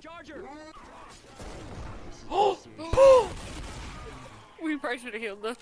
Charger! Oh! We probably should have healed them.